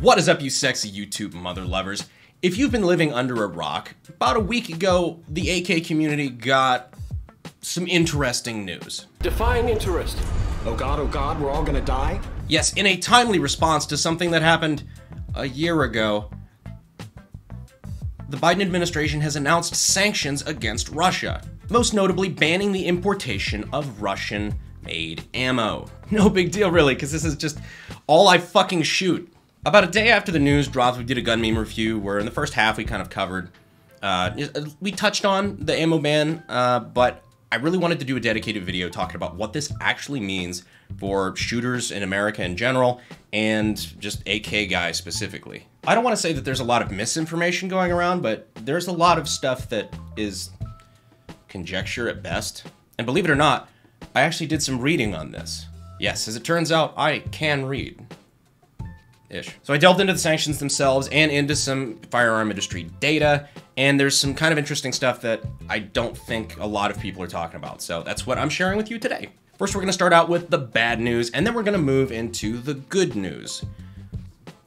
What is up, you sexy YouTube mother lovers? If you've been living under a rock, about a week ago, the AK community got some interesting news. Defying interest. Oh god, oh god, we're all gonna die? Yes, in a timely response to something that happened a year ago, the Biden administration has announced sanctions against Russia, most notably banning the importation of Russian made ammo. No big deal, really, because this is just all I fucking shoot. About a day after the news dropped, we did a gun meme review where in the first half we kind of covered, uh, we touched on the ammo ban, uh, but I really wanted to do a dedicated video talking about what this actually means for shooters in America in general and just AK guys specifically. I don't want to say that there's a lot of misinformation going around, but there's a lot of stuff that is conjecture at best. And believe it or not, I actually did some reading on this. Yes, as it turns out, I can read. Ish. So I delved into the sanctions themselves and into some firearm industry data, and there's some kind of interesting stuff that I don't think a lot of people are talking about. So that's what I'm sharing with you today. First, we're going to start out with the bad news, and then we're going to move into the good news.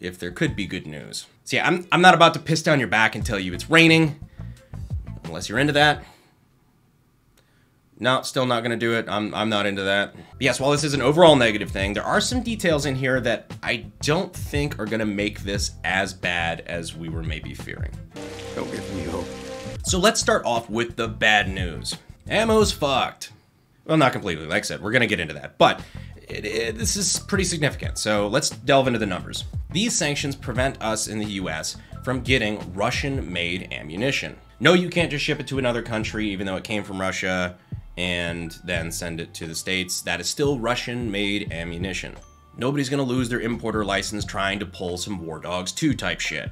If there could be good news. Yeah, I'm, I'm not about to piss down your back and tell you it's raining, unless you're into that. No, still not going to do it. I'm, I'm not into that. But yes, while this is an overall negative thing, there are some details in here that I don't think are going to make this as bad as we were maybe fearing. Don't give me hope. So let's start off with the bad news. Ammo's fucked. Well, not completely, like I said, we're going to get into that. But it, it, this is pretty significant, so let's delve into the numbers. These sanctions prevent us in the US from getting Russian made ammunition. No, you can't just ship it to another country, even though it came from Russia and then send it to the States. That is still Russian made ammunition. Nobody's gonna lose their importer license trying to pull some War Dogs 2 type shit.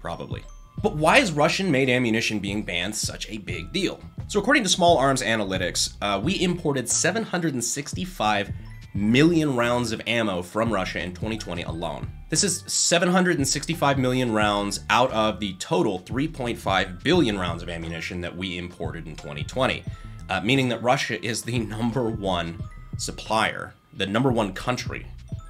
Probably. But why is Russian made ammunition being banned such a big deal? So, according to Small Arms Analytics, uh, we imported 765 million rounds of ammo from Russia in 2020 alone. This is 765 million rounds out of the total 3.5 billion rounds of ammunition that we imported in 2020, uh, meaning that Russia is the number one supplier, the number one country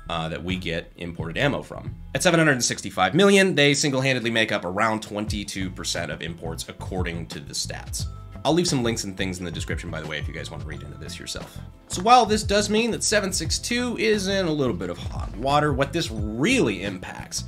uh, that we get imported ammo from. At 765 million, they single handedly make up around 22% of imports according to the stats. I'll leave some links and things in the description, by the way, if you guys want to read into this yourself. So while this does mean that 7.62 is in a little bit of hot water, what this really impacts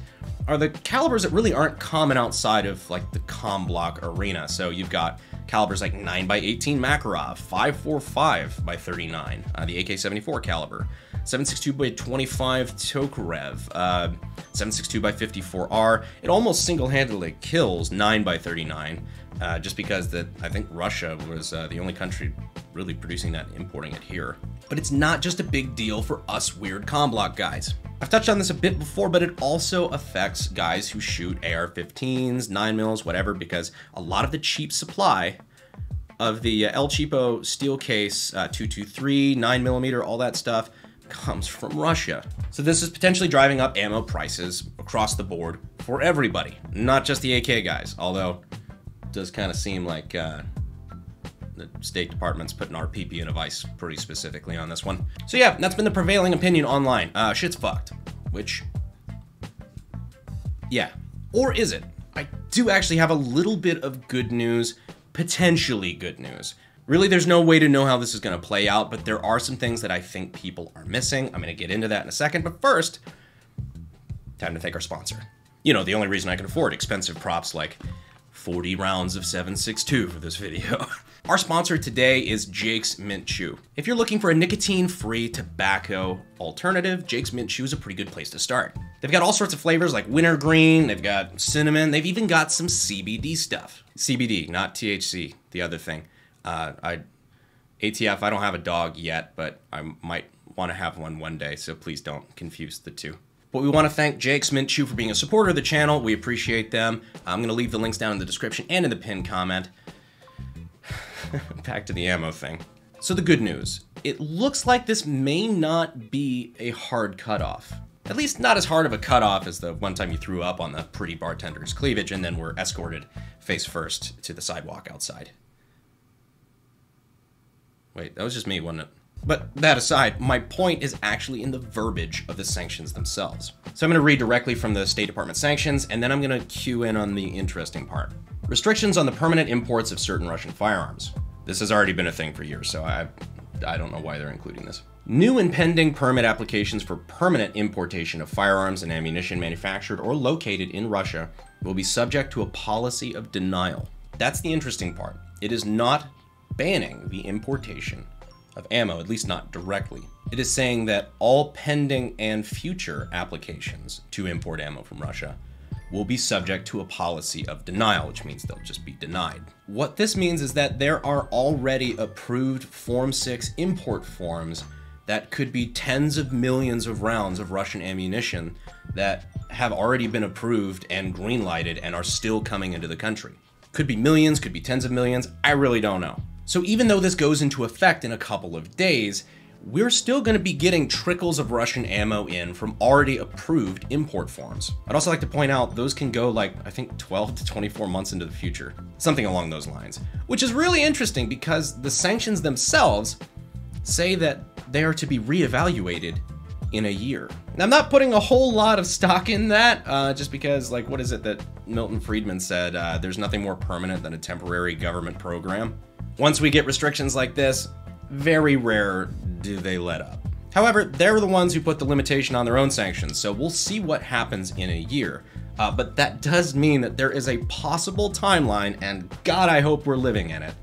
are the calibers that really aren't common outside of like the com block arena. So you've got calibers like 9x18 Makarov, 545 by 39, uh, the AK-74 caliber, 762 by 25 Tokarev, uh, 762 by 54R. It almost single-handedly kills 9 by 39 uh, just because that I think Russia was uh, the only country really producing that and importing it here. But it's not just a big deal for us weird com block guys. I've touched on this a bit before, but it also affects guys who shoot AR-15s, 9 mils, whatever, because a lot of the cheap supply of the uh, El Cheapo steel case, uh, 223, 9 millimeter, all that stuff comes from Russia. So this is potentially driving up ammo prices across the board for everybody, not just the AK guys, although does kind of seem like uh, the State Department's putting our PP in a vice pretty specifically on this one. So yeah, that's been the prevailing opinion online. Uh, shit's fucked. Which, yeah. Or is it? I do actually have a little bit of good news, potentially good news. Really, there's no way to know how this is going to play out, but there are some things that I think people are missing. I'm going to get into that in a second, but first, time to thank our sponsor. You know, the only reason I can afford expensive props like 40 rounds of 7.62 for this video. Our sponsor today is Jake's Mint Chew. If you're looking for a nicotine-free tobacco alternative, Jake's Mint Chew is a pretty good place to start. They've got all sorts of flavors like wintergreen, they've got cinnamon, they've even got some CBD stuff. CBD, not THC, the other thing. Uh, I, ATF, I don't have a dog yet, but I might want to have one one day, so please don't confuse the two. But we want to thank Jake's Mint Chew for being a supporter of the channel. We appreciate them. I'm going to leave the links down in the description and in the pinned comment. Back to the ammo thing. So the good news. It looks like this may not be a hard cutoff. At least not as hard of a cutoff as the one time you threw up on the pretty bartender's cleavage and then were escorted face first to the sidewalk outside. Wait, that was just me, wasn't it? But that aside, my point is actually in the verbiage of the sanctions themselves. So I'm going to read directly from the State Department sanctions, and then I'm going to cue in on the interesting part. Restrictions on the permanent imports of certain Russian firearms. This has already been a thing for years, so I, I don't know why they're including this. New and pending permit applications for permanent importation of firearms and ammunition manufactured or located in Russia will be subject to a policy of denial. That's the interesting part. It is not banning the importation of ammo, at least not directly. It is saying that all pending and future applications to import ammo from Russia will be subject to a policy of denial, which means they'll just be denied. What this means is that there are already approved Form 6 import forms that could be tens of millions of rounds of Russian ammunition that have already been approved and greenlighted and are still coming into the country. Could be millions, could be tens of millions, I really don't know. So even though this goes into effect in a couple of days, we're still going to be getting trickles of Russian ammo in from already approved import forms. I'd also like to point out those can go like, I think 12 to 24 months into the future, something along those lines, which is really interesting because the sanctions themselves say that they are to be reevaluated in a year. Now, I'm not putting a whole lot of stock in that, uh, just because, like, what is it that Milton Friedman said? Uh, there's nothing more permanent than a temporary government program. Once we get restrictions like this, very rare do they let up. However, they're the ones who put the limitation on their own sanctions, so we'll see what happens in a year. Uh, but that does mean that there is a possible timeline, and God, I hope we're living in it,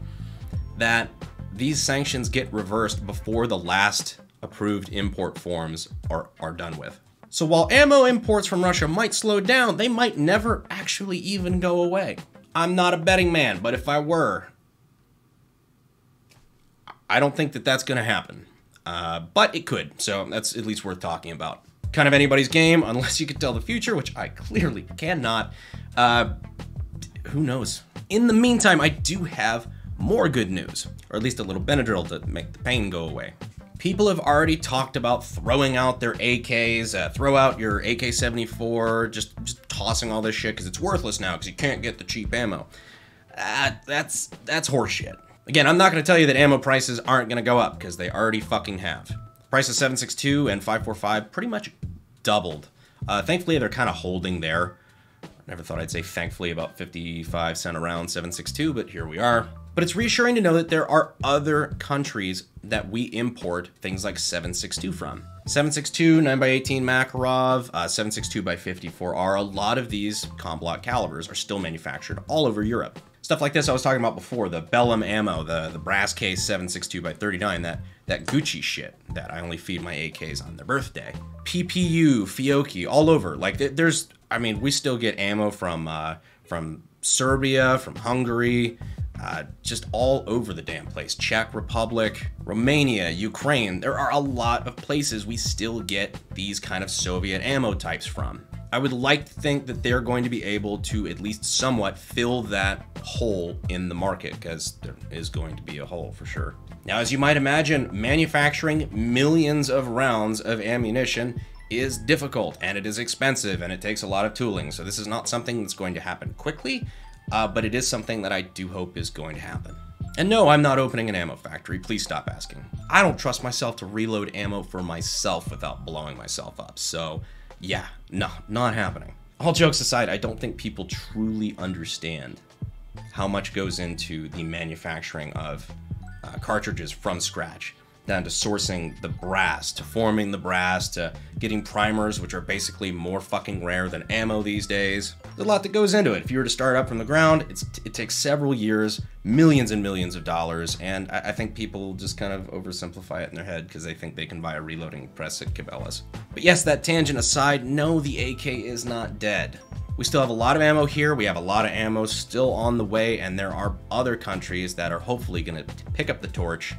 that these sanctions get reversed before the last approved import forms are, are done with. So while ammo imports from Russia might slow down, they might never actually even go away. I'm not a betting man, but if I were, I don't think that that's going to happen. Uh, but it could, so that's at least worth talking about. Kind of anybody's game, unless you can tell the future, which I clearly cannot. Uh, who knows? In the meantime, I do have more good news, or at least a little Benadryl to make the pain go away. People have already talked about throwing out their AKs, uh, throw out your AK-74, just, just tossing all this shit because it's worthless now because you can't get the cheap ammo. Uh, that's that's horseshit. Again, I'm not going to tell you that ammo prices aren't going to go up because they already fucking have. Price of 7.62 and 5.45 pretty much doubled. Uh, thankfully, they're kind of holding there. Never thought I'd say thankfully about 55 cent around 7.62, but here we are. But it's reassuring to know that there are other countries that we import things like 7.62 from. 7.62, 9x18 Makarov, uh, 7.62 by 54R, a lot of these block calibers are still manufactured all over Europe. Stuff like this I was talking about before, the Bellum ammo, the, the brass case 7.62 by 39, that, that Gucci shit that I only feed my AKs on their birthday. PPU, Fiocchi, all over. Like there's, I mean, we still get ammo from, uh, from Serbia, from Hungary, uh, just all over the damn place. Czech Republic, Romania, Ukraine. There are a lot of places we still get these kind of Soviet ammo types from. I would like to think that they're going to be able to at least somewhat fill that hole in the market because there is going to be a hole for sure. Now, as you might imagine, manufacturing millions of rounds of ammunition is difficult and it is expensive and it takes a lot of tooling. So, this is not something that's going to happen quickly uh, but it is something that I do hope is going to happen. And no, I'm not opening an ammo factory. Please stop asking. I don't trust myself to reload ammo for myself without blowing myself up. So, yeah, no, not happening. All jokes aside, I don't think people truly understand how much goes into the manufacturing of uh, cartridges from scratch down to sourcing the brass, to forming the brass, to getting primers, which are basically more fucking rare than ammo these days. There's a lot that goes into it. If you were to start up from the ground, it takes several years, millions and millions of dollars, and I, I think people just kind of oversimplify it in their head because they think they can buy a reloading press at Cabela's. But yes, that tangent aside, no, the AK is not dead. We still have a lot of ammo here. We have a lot of ammo still on the way, and there are other countries that are hopefully going to pick up the torch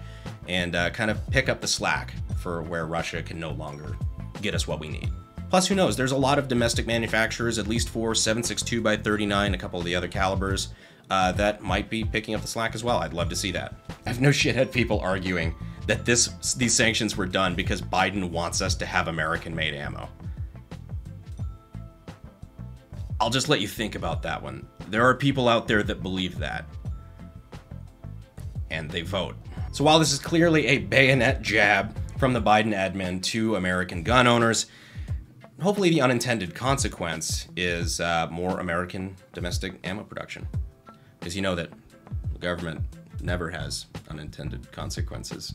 and uh, kind of pick up the slack for where Russia can no longer get us what we need. Plus, who knows? There's a lot of domestic manufacturers, at least for 7.62 by 39, a couple of the other calibers, uh, that might be picking up the slack as well. I'd love to see that. I have no shithead people arguing that this these sanctions were done because Biden wants us to have American-made ammo. I'll just let you think about that one. There are people out there that believe that. And they vote So while this is clearly a bayonet jab from the Biden admin to American gun owners, hopefully the unintended consequence is uh, more American domestic ammo production. Because you know that the government never has unintended consequences.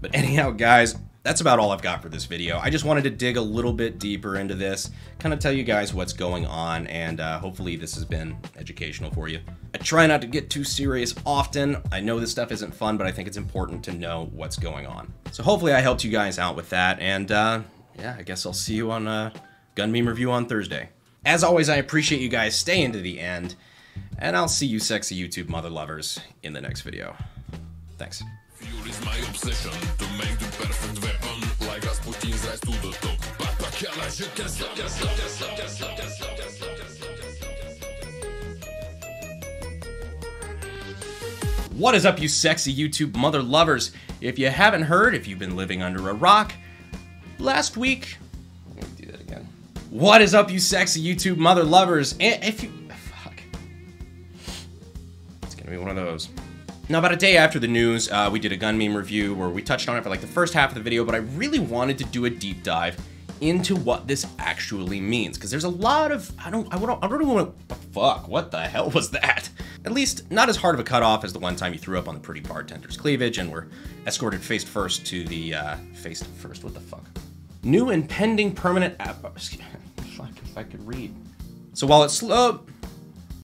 But anyhow, guys, that's about all I've got for this video. I just wanted to dig a little bit deeper into this, kind of tell you guys what's going on, and uh, hopefully this has been educational for you. I try not to get too serious often. I know this stuff isn't fun, but I think it's important to know what's going on. So hopefully I helped you guys out with that, and uh, yeah, I guess I'll see you on uh, Gun Meme Review on Thursday. As always, I appreciate you guys staying to the end, and I'll see you sexy YouTube mother lovers in the next video. Thanks. Is my obsession to make the perfect weapon. Like Rasputin's rise to the top. Qu'à What is up, you sexy YouTube mother lovers? If you haven't heard, if you've been living under a rock, last week. Let me do that again. What is up, you sexy YouTube mother lovers? And if you. Fuck. It's gonna be one of those. Now, about a day after the news, uh, we did a gun meme review where we touched on it for like the first half of the video, but I really wanted to do a deep dive into what this actually means because there's a lot of I don't I don't I don't want to fuck what the hell was that? At least not as hard of a cutoff as the one time you threw up on the pretty bartender's cleavage and were escorted face first to the uh, face first. What the fuck? New and pending permanent app. Fuck if I could read. So while it's slow.